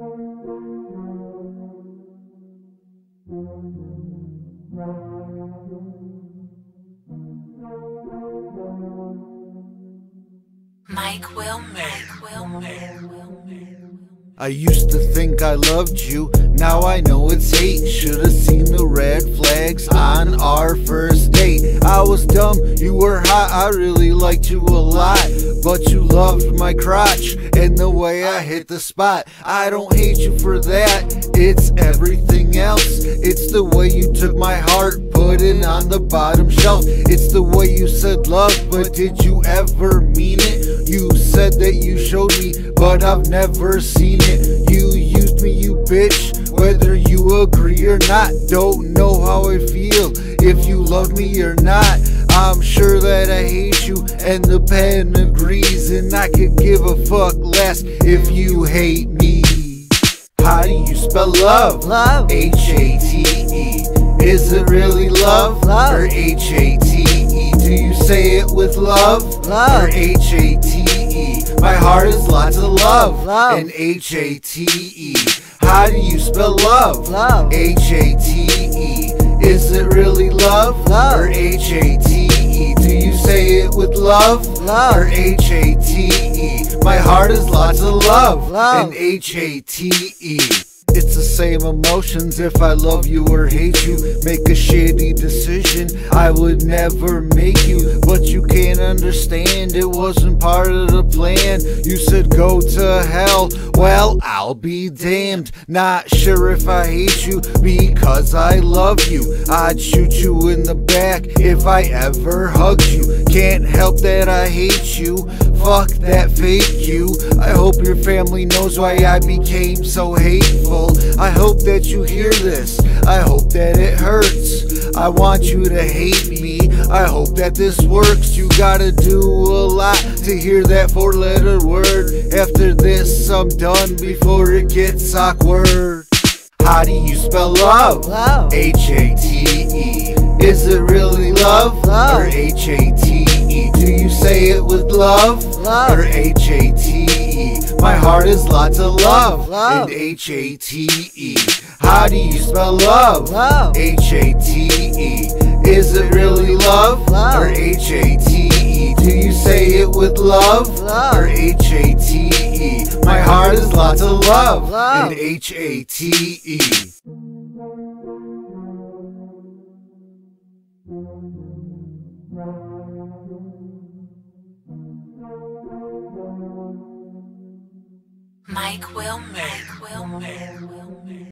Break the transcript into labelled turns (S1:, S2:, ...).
S1: Mike WiLL Made-It. Mike Wilmer.
S2: I used to think I loved you, now I know it's hate. Should've seen the red flags on our first date. Dumb, you were hot, I really liked you a lot. But you loved my crotch and the way I hit the spot. I don't hate you for that, it's everything else. It's the way you took my heart, put it on the bottom shelf. It's the way you said love, but did you ever mean it? You said that you showed me, but I've never seen it. You used me, you bitch. Whether you agree or not, don't know how I feel. If you love me or not, I'm sure that I hate you, and the pen agrees. And I could give a fuck less if you hate me. How do you spell love?
S3: Love.
S2: H A T E. Is it really love?
S3: Love.
S2: Or H A T E? Do you say it with love?
S3: Love.
S2: Or H A T E? My heart is lots of love.
S3: Love.
S2: And H A T E. How do you spell love?
S3: Love.
S2: H A T E. Is it really love?
S3: Love.
S2: Or H A T E? Do you say it with love?
S3: Love.
S2: Or H A T E? My heart is lots of love.
S3: Love.
S2: And H A T E. It's the same emotions if I love you or hate you. Make a shitty decision, I would never make you. But you can't understand, it wasn't part of the plan. You said go to hell, well, I'll be damned. Not sure if I hate you because I love you. I'd shoot you in the back if I ever hugged you. Can't help that I hate you. Fuck that fake you. I hope your family knows why I became so hateful. I hope that you hear this. I hope that it hurts. I want you to hate me. I hope that this works. You gotta do a lot to hear that four letter word. After this, I'm done before it gets awkward. How do you spell love?
S3: Love.
S2: H A T E. Is it really love?
S3: Love.
S2: Or H A T E? Do you say it with love?
S3: Love.
S2: Or H A T E? My heart is lots of love.
S3: Love.
S2: And H A T E. How do you spell love?
S3: Love.
S2: H A T E. Is it really love?
S3: Love.
S2: Or H A T E? Do you say it with love?
S3: Love.
S2: Or H A T E? My heart is lots of love.
S3: Love.
S2: And H A T E.
S1: Mike WiLL Made-It. Mike WiLL Made-It.